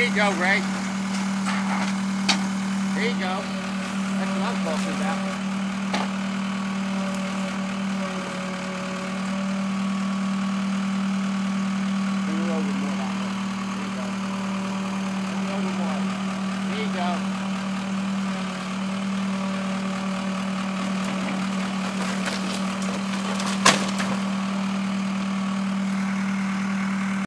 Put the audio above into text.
you go, Ray. There you go. That's what I'm talking about.